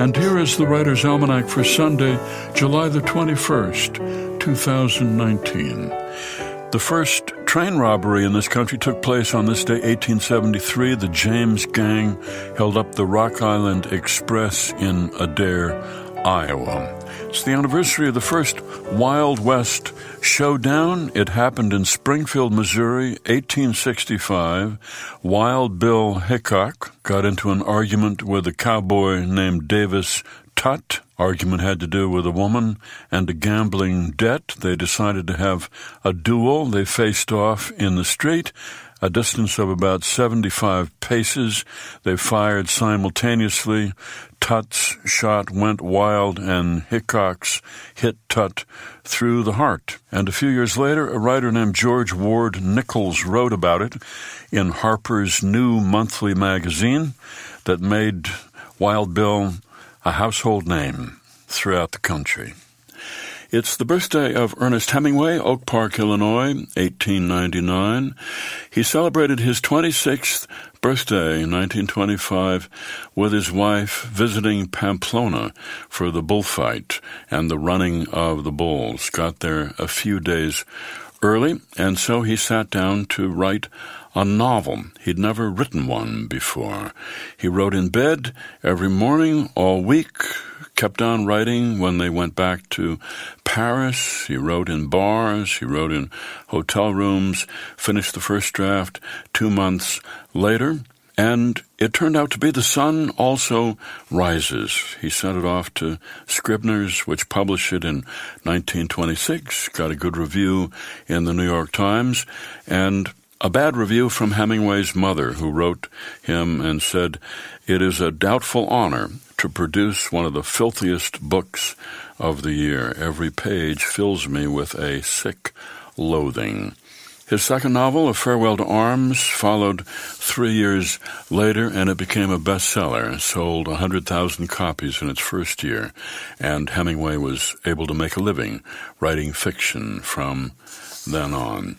And here is the Writer's Almanac for Sunday, July the 21st, 2019. The first train robbery in this country took place on this day, 1873. The James Gang held up the Rock Island Express in Adair, Iowa. It's the anniversary of the first Wild West showdown. It happened in Springfield, Missouri, 1865. Wild Bill Hickok got into an argument with a cowboy named Davis Tutt. Argument had to do with a woman and a gambling debt. They decided to have a duel. They faced off in the street a distance of about 75 paces. They fired simultaneously. Tutt's shot went wild, and Hickok's hit Tutt through the heart. And a few years later, a writer named George Ward Nichols wrote about it in Harper's New Monthly magazine that made Wild Bill a household name throughout the country. It's the birthday of Ernest Hemingway, Oak Park, Illinois, 1899. He celebrated his 26th birthday in 1925 with his wife visiting Pamplona for the bullfight and the running of the bulls. Got there a few days early, and so he sat down to write a novel. He'd never written one before. He wrote in bed every morning all week, kept on writing when they went back to Paris. He wrote in bars. He wrote in hotel rooms. Finished the first draft two months later. And it turned out to be The Sun Also Rises. He sent it off to Scribner's, which published it in 1926, got a good review in the New York Times, and a bad review from Hemingway's mother, who wrote him and said, It is a doubtful honor to produce one of the filthiest books of the year. Every page fills me with a sick loathing. His second novel, A Farewell to Arms, followed three years later and it became a bestseller. Sold 100,000 copies in its first year, and Hemingway was able to make a living writing fiction from then on.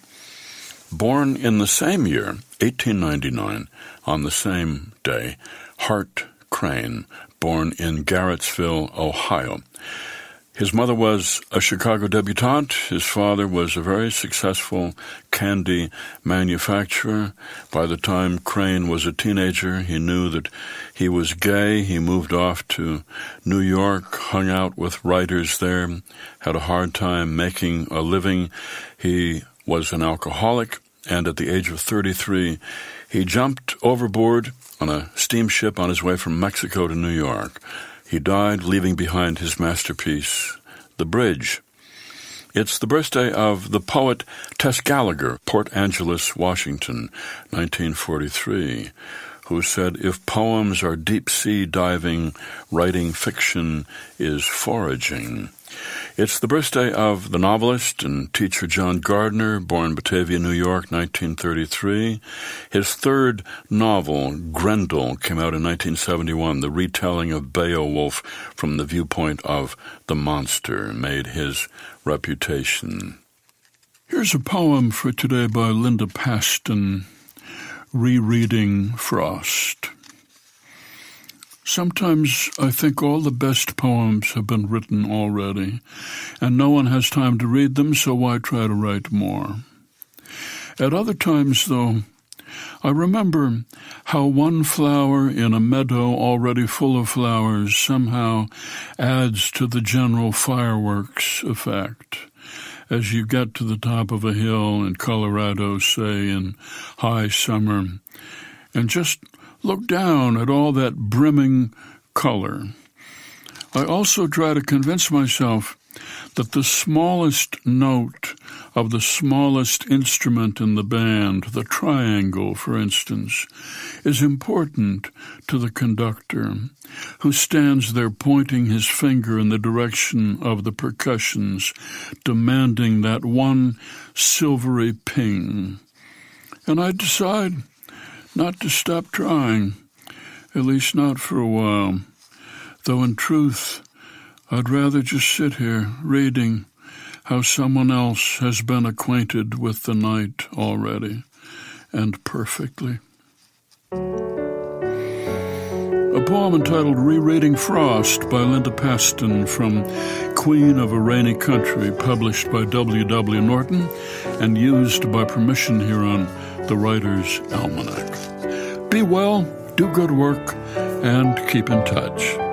Born in the same year, 1899, on the same day, Hart Crane born in Garrettsville, Ohio. His mother was a Chicago debutante. His father was a very successful candy manufacturer. By the time Crane was a teenager, he knew that he was gay. He moved off to New York, hung out with writers there, had a hard time making a living. He was an alcoholic, and at the age of 33, he jumped overboard on a steamship on his way from Mexico to New York. He died, leaving behind his masterpiece, The Bridge. It's the birthday of the poet Tess Gallagher, Port Angeles, Washington, 1943, who said, If poems are deep sea diving, writing fiction is foraging. It's the birthday of the novelist and teacher John Gardner, born Batavia, New York, 1933. His third novel, Grendel, came out in 1971. The retelling of Beowulf from the viewpoint of the monster made his reputation. Here's a poem for today by Linda Pastan, rereading Frost. Sometimes I think all the best poems have been written already, and no one has time to read them, so why try to write more? At other times, though, I remember how one flower in a meadow already full of flowers somehow adds to the general fireworks effect. As you get to the top of a hill in Colorado, say in high summer, and just look down at all that brimming color. I also try to convince myself that the smallest note of the smallest instrument in the band, the triangle, for instance, is important to the conductor, who stands there pointing his finger in the direction of the percussions, demanding that one silvery ping. And I decide not to stop trying, at least not for a while, though in truth, I'd rather just sit here reading how someone else has been acquainted with the night already and perfectly. a poem entitled Rereading Frost by Linda Pastan from Queen of a Rainy Country, published by W. W. Norton and used by permission here on the Writer's Almanac. Be well, do good work, and keep in touch.